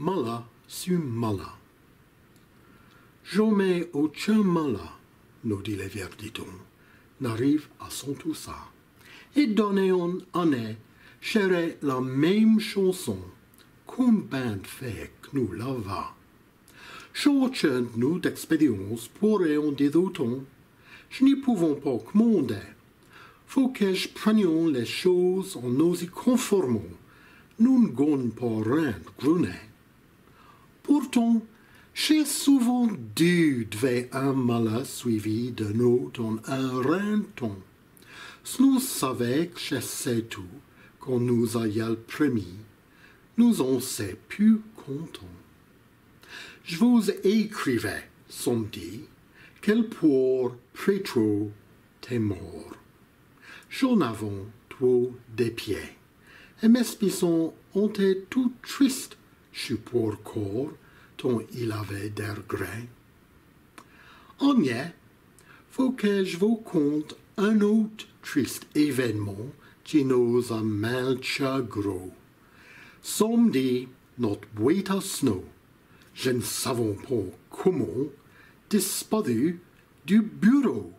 mala su mala. Jamais aucun mala, nous dit les verditons, n'arrive à son tout ça. Et donné en année, chérait la même chanson, combien de fait que nous la va. Chacun nous d'expérience pourrait en dire autant. Je n'y pouvons pas commander. Faut que je prenions les choses en nous y conformons. Nous ne gagnons pas rien de J'ai souvent dû un malheur suivi de nous dans un renton. Nous savons que je tout, qu'on nous a promis. Nous en sommes plus contents. Je vous écrivais, samedi, quel pour prétro t'es mort. J'en avons trop des pieds, et mes spissons ont été tout tristes, je pour corps, dont il avait des regrets. En y faut que je vous conte un autre triste événement qui nous a mal gros. Samedi, notre boîte à snow je ne savons pas comment, disparu du bureau.